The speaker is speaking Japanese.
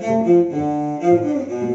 どんどんどんどんどん。